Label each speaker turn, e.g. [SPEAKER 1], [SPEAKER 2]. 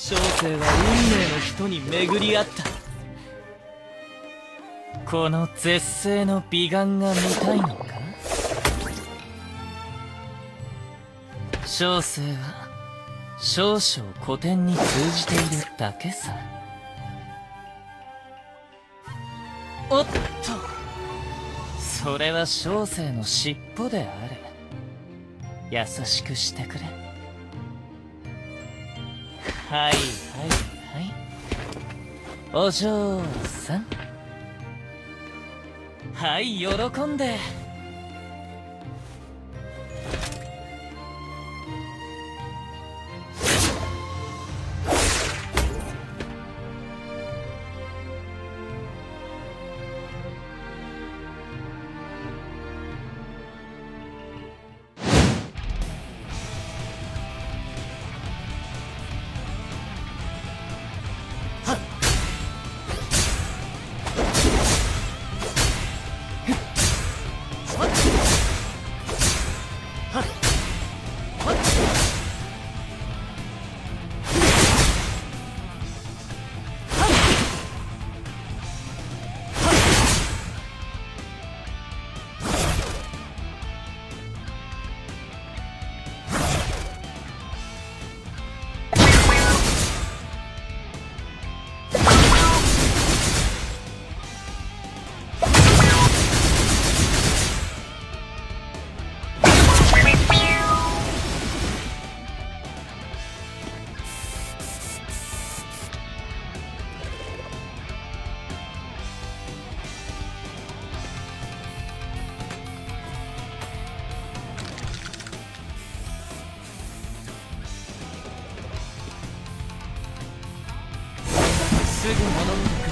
[SPEAKER 1] 小生は運命の人に巡り合った。この絶世の美顔が見たいのか？小生は少々古典に通じているだけさ。おっと！それは小生の尻尾である。優しくしてくれ。はい。はい。はい。お嬢さん。はい喜んで。Sigma'nın